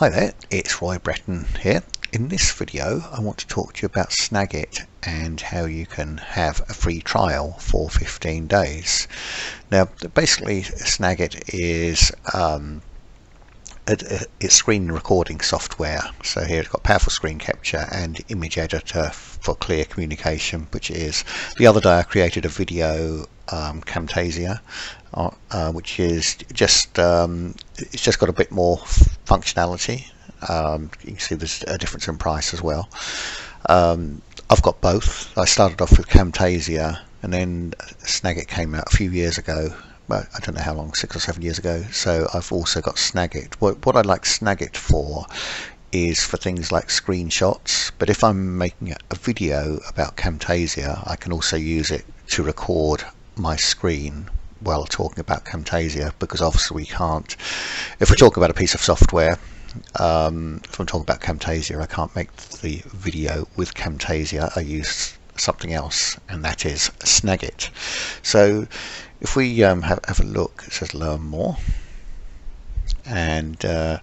Hi there, it's Roy Bretton here. In this video I want to talk to you about Snagit and how you can have a free trial for 15 days. Now basically Snagit is um, it's screen recording software. So here it's got powerful screen capture and image editor for clear communication which is the other day I created a video um, Camtasia uh, uh, which is just um, it's just got a bit more functionality. Um, you can see there's a difference in price as well. Um, I've got both. I started off with Camtasia and then Snagit came out a few years ago well, I don't know how long, six or seven years ago. So I've also got Snagit. What, what I like Snagit for is for things like screenshots. But if I'm making a video about Camtasia, I can also use it to record my screen while talking about Camtasia because obviously we can't, if we're talking about a piece of software, um, if I'm talking about Camtasia, I can't make the video with Camtasia. I use something else, and that is Snagit. So if we um, have, have, a look, it says learn more, and uh,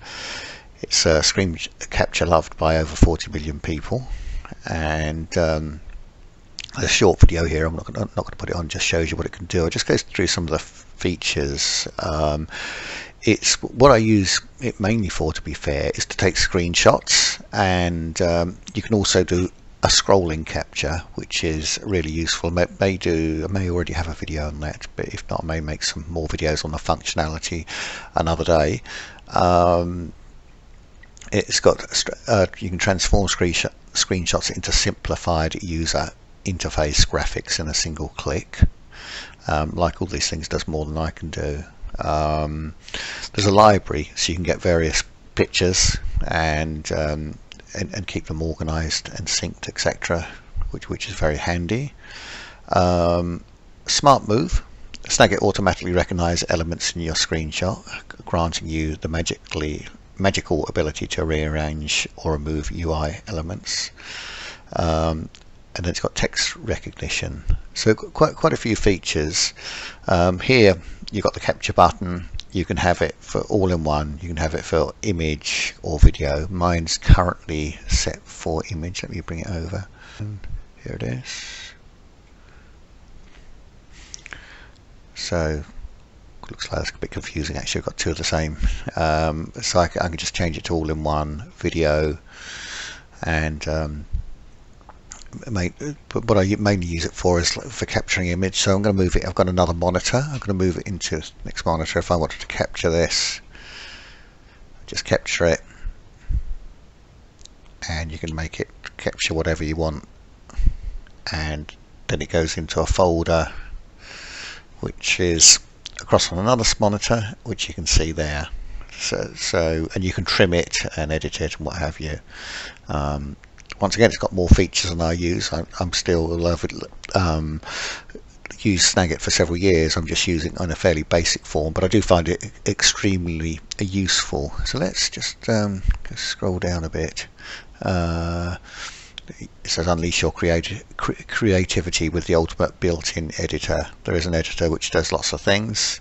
it's a screen capture loved by over 40 million people, and um, a short video here. I'm not going not going to put it on. Just shows you what it can do. It just goes through some of the features. Um, it's what I use it mainly for. To be fair, is to take screenshots, and um, you can also do a scrolling capture which is really useful. May, may, do I may already have a video on that but if not I may make some more videos on the functionality another day. Um, it's got uh, you can transform screenshot, screenshots into simplified user interface graphics in a single click. Um, like all these things does more than I can do. Um, there's a library so you can get various pictures and um, and, and keep them organized and synced etc which, which is very handy. Um, smart move. Snagit automatically recognize elements in your screenshot granting you the magically magical ability to rearrange or remove UI elements. Um, and then it's got text recognition. So quite quite a few features. Um, here you've got the capture button you can have it for all in one. You can have it for image or video. Mine's currently set for image. Let me bring it over. And here it is. So looks like it's a bit confusing actually. I've got two of the same. Um, so I can, I can, just change it to all in one video. And um, what I mainly use it for is for capturing image. So I'm going to move it I've got another monitor. I'm going to move it into next monitor if I wanted to capture this. Just capture it. And you can make it capture whatever you want. And then it goes into a folder which is across on another monitor which you can see there. So, so and you can trim it and edit it and what have you. Um, once again it's got more features than I use. I, am still it um, used Snagit for several years. I'm just using it in a fairly basic form but I do find it extremely useful. So let's just um, scroll down a bit. Uh, it says unleash your creati cre creativity with the ultimate built-in editor. There is an editor which does lots of things.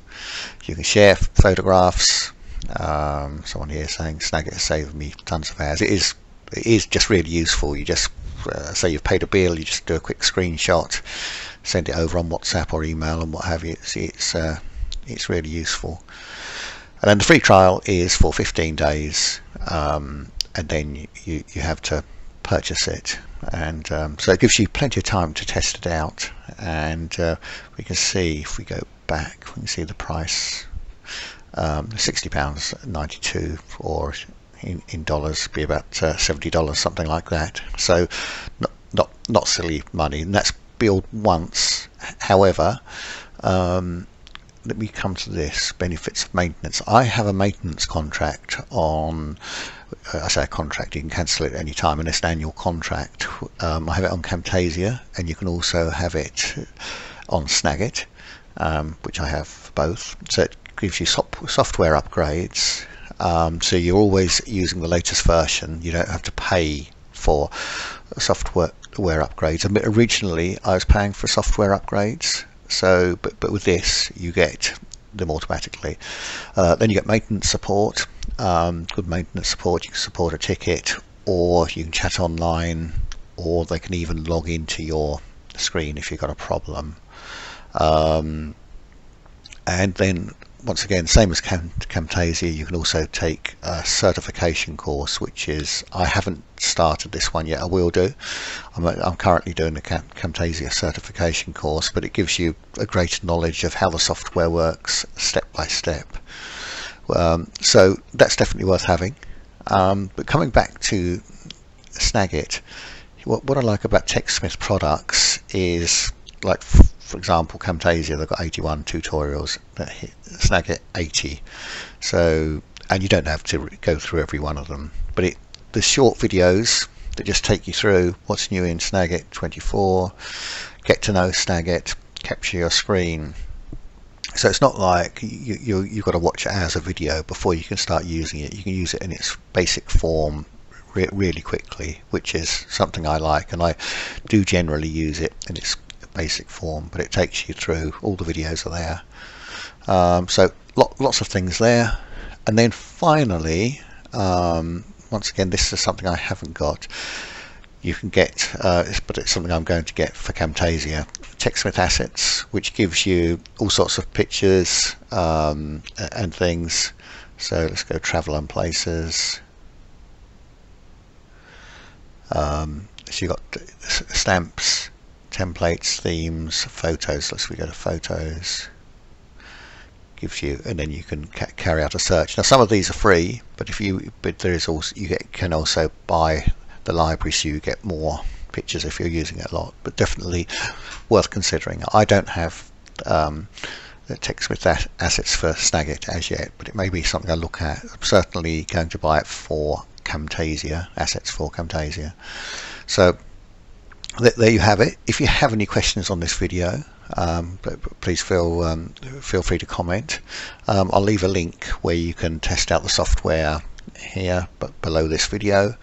You can share photographs. Um, someone here saying Snagit has saved me tons of hours. It is it is just really useful. You just uh, say you've paid a bill, you just do a quick screenshot, send it over on WhatsApp or email and what have you. It's it's, uh, it's really useful. And then the free trial is for 15 days, um, and then you you have to purchase it. And um, so it gives you plenty of time to test it out. And uh, we can see if we go back, we can see the price. Um, £60.92 or in, in dollars be about uh, $70 something like that. So not, not not silly money. And that's billed once. However um, let me come to this. Benefits of maintenance. I have a maintenance contract on uh, I say a contract. You can cancel it any time and it's an annual contract. Um, I have it on Camtasia and you can also have it on Snagit um, which I have both. So it gives you software upgrades um, so you're always using the latest version. You don't have to pay for software upgrades. Originally I was paying for software upgrades. So but, but with this you get them automatically. Uh, then you get maintenance support. Um, good maintenance support. You can support a ticket, or you can chat online, or they can even log into your screen if you've got a problem. Um, and then once again, same as Cam Camtasia, you can also take a certification course, which is, I haven't started this one yet, I will do. I'm, I'm currently doing the Cam Camtasia certification course, but it gives you a greater knowledge of how the software works step by step. Um, so that's definitely worth having. Um, but coming back to Snagit, what, what I like about TechSmith products is like for example Camtasia they've got 81 tutorials Snagit 80 so and you don't have to go through every one of them. But it the short videos that just take you through what's new in Snagit 24 get to know Snagit capture your screen. So it's not like you, you, you've got to watch it as a video before you can start using it. You can use it in its basic form re really quickly which is something I like and I do generally use it in its basic form but it takes you through all the videos are there. Um, so lot, lots of things there. And then finally um, once again this is something I haven't got. You can get uh, but it's something I'm going to get for Camtasia. TechSmith assets which gives you all sorts of pictures um, and things. So let's go travel and places. Um, so you've got stamps templates, themes, photos. Let's we go to photos. Gives you, and then you can ca carry out a search. Now some of these are free, but if you, but there is also you get, can also buy the library, so you get more pictures if you're using it a lot. But definitely worth considering. I don't have um, the that assets for Snagit as yet, but it may be something I look at. I'm certainly going to buy it for Camtasia assets for Camtasia. So there you have it. If you have any questions on this video, um, please feel um, feel free to comment. Um, I'll leave a link where you can test out the software here, but below this video,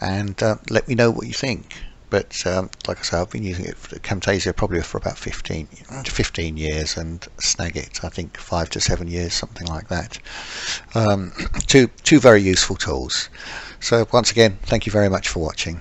and uh, let me know what you think. But um, like I said, I've been using it for Camtasia probably for about 15, 15 years, and Snagit I think five to seven years, something like that. Um, two two very useful tools. So once again, thank you very much for watching.